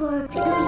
Lord.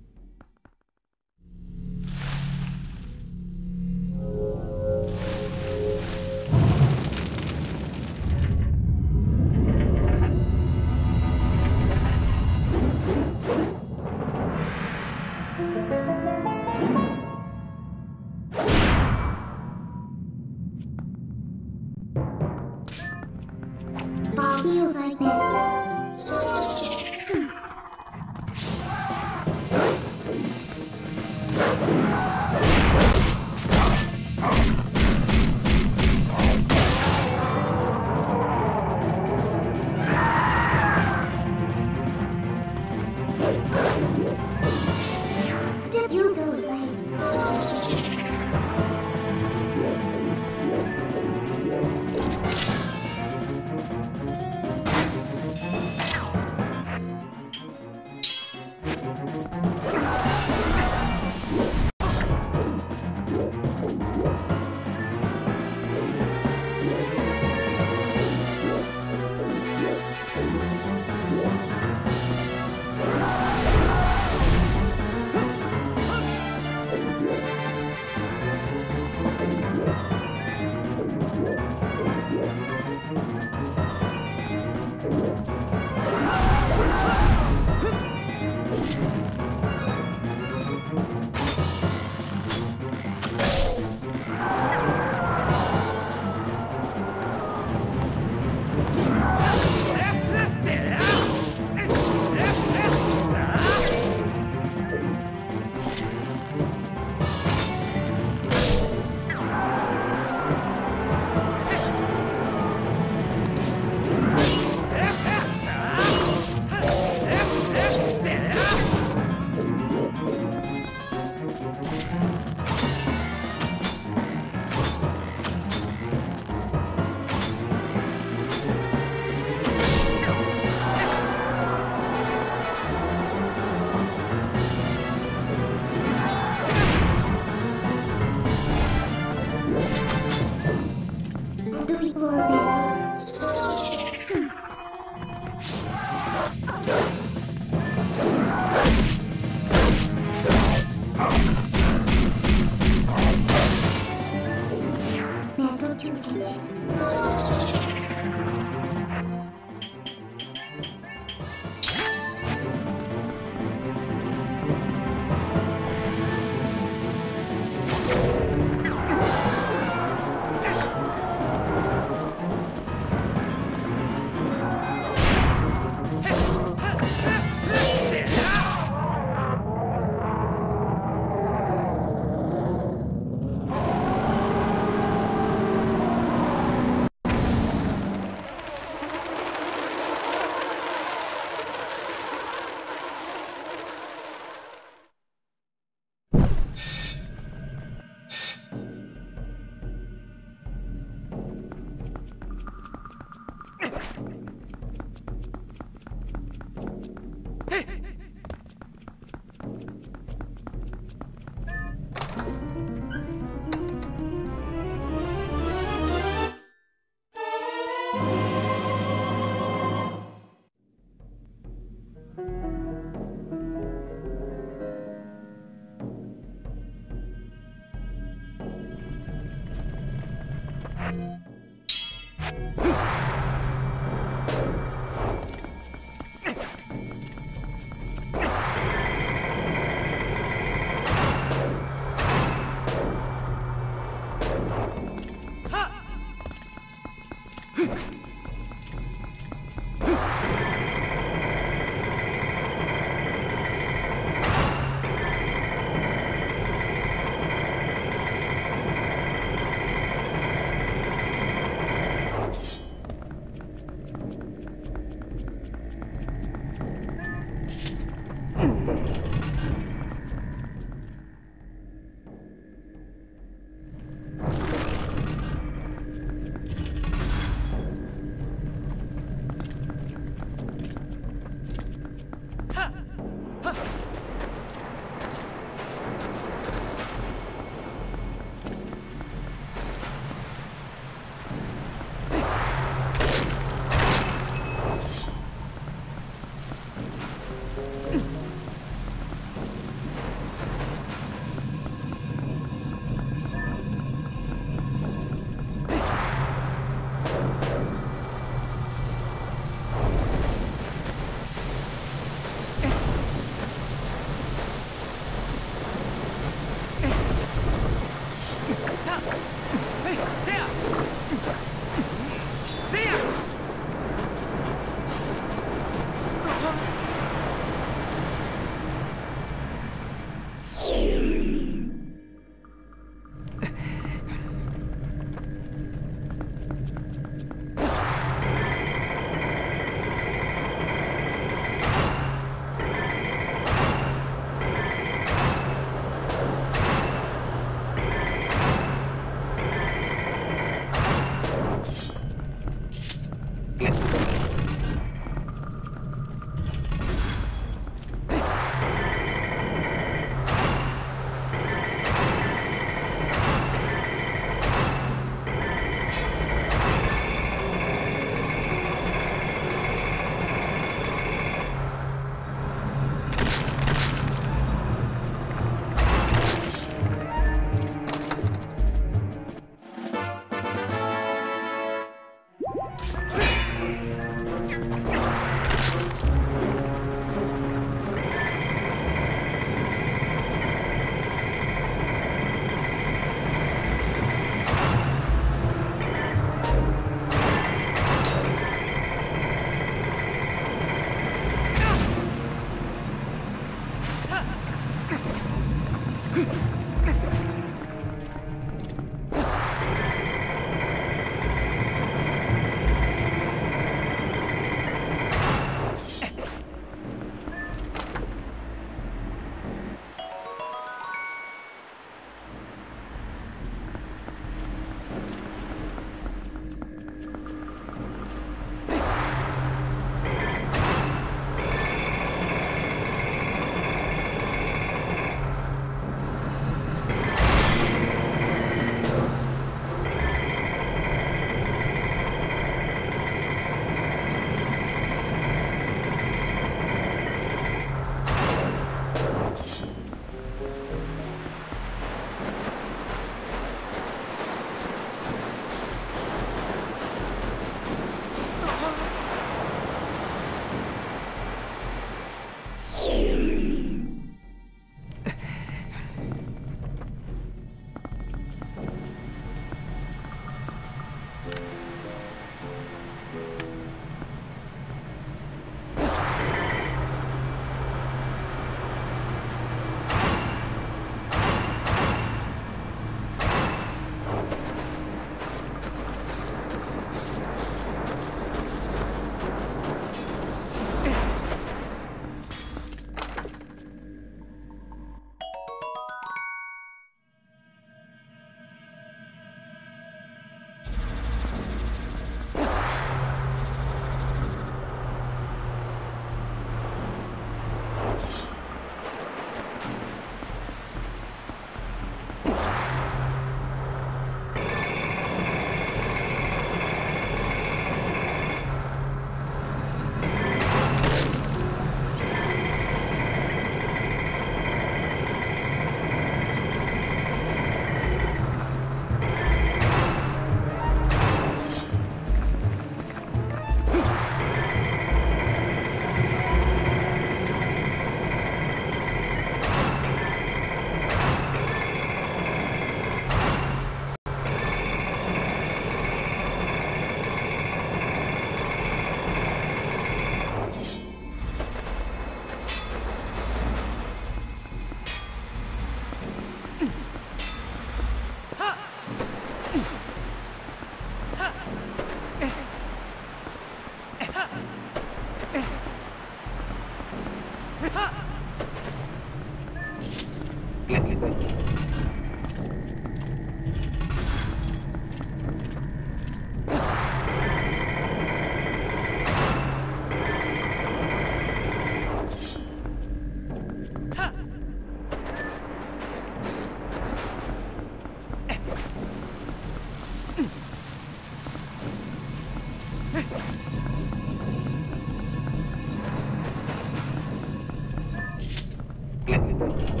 Hey!